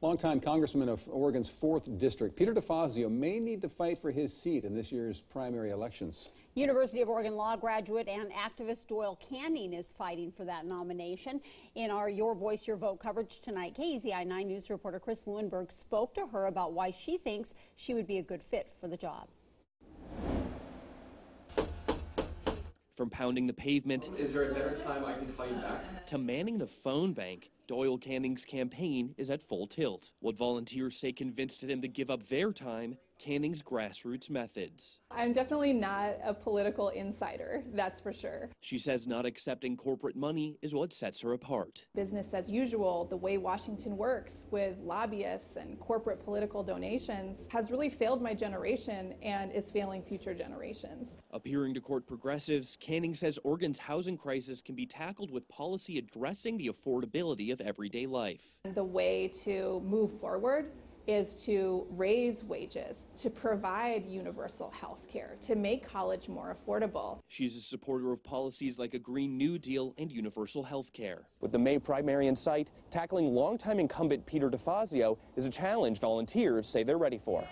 Longtime Congressman of Oregon's 4th District, Peter DeFazio, may need to fight for his seat in this year's primary elections. University of Oregon law graduate and activist Doyle Canning is fighting for that nomination. In our Your Voice, Your Vote coverage tonight, KEZI 9 News reporter Chris Lewinberg spoke to her about why she thinks she would be a good fit for the job. From pounding the pavement. Is there a better time I can call you back? To manning the phone bank, Doyle Canning's campaign is at full tilt. What volunteers say convinced them to give up their time Canning's grassroots methods. I'm definitely not a political insider, that's for sure. She says not accepting corporate money is what sets her apart. Business as usual, the way Washington works with lobbyists and corporate political donations, has really failed my generation and is failing future generations. Appearing to court progressives, Canning says Oregon's housing crisis can be tackled with policy addressing the affordability of everyday life. The way to move forward is to raise wages, to provide universal health care, to make college more affordable. She's a supporter of policies like a Green New Deal and universal health care. With the May primary in sight, tackling longtime incumbent Peter DeFazio is a challenge volunteers say they're ready for.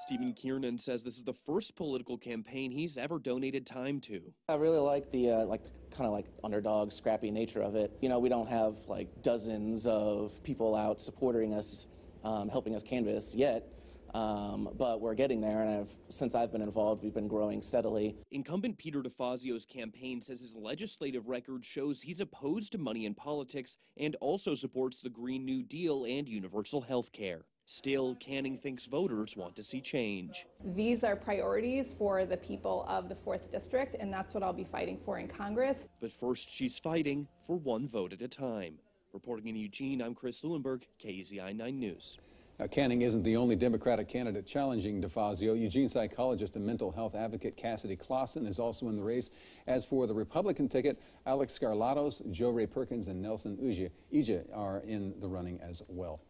Stephen Kiernan says this is the first political campaign he's ever donated time to. I really like the uh, like kind of like underdog, scrappy nature of it. You know, we don't have like dozens of people out supporting us um, helping us canvass yet. Um, but we're getting there, and I've, since I've been involved, we've been growing steadily. Incumbent Peter DeFazio's campaign says his legislative record shows he's opposed to money in politics and also supports the Green New Deal and universal health care. Still, Canning thinks voters want to see change. These are priorities for the people of the 4th District, and that's what I'll be fighting for in Congress. But first, she's fighting for one vote at a time. Reporting in Eugene, I'm Chris Lewinberg, KEZI 9 News. Now, Canning isn't the only Democratic candidate challenging DeFazio. Eugene psychologist and mental health advocate Cassidy Clausen is also in the race. As for the Republican ticket, Alex Skarlatos, Joe Ray Perkins, and Nelson Ijih are in the running as well.